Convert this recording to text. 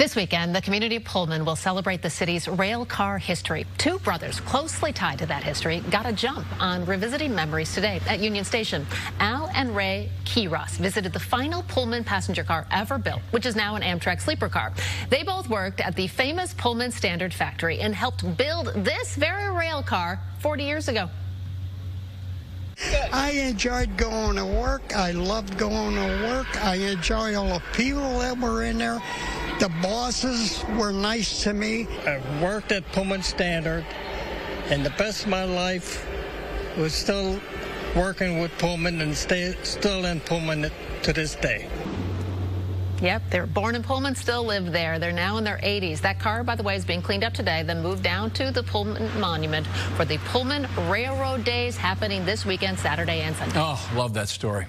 This weekend, the community of Pullman will celebrate the city's rail car history. Two brothers closely tied to that history got a jump on revisiting memories today at Union Station. Al and Ray Quiroz visited the final Pullman passenger car ever built, which is now an Amtrak sleeper car. They both worked at the famous Pullman Standard Factory and helped build this very rail car 40 years ago. I enjoyed going to work. I loved going to work. I enjoyed all the people that were in there. The bosses were nice to me. I worked at Pullman Standard, and the best of my life was still working with Pullman and stay, still in Pullman to this day. Yep, they're born in Pullman, still live there. They're now in their 80s. That car, by the way, is being cleaned up today, then moved down to the Pullman Monument for the Pullman Railroad Days happening this weekend, Saturday and Sunday. Oh, love that story.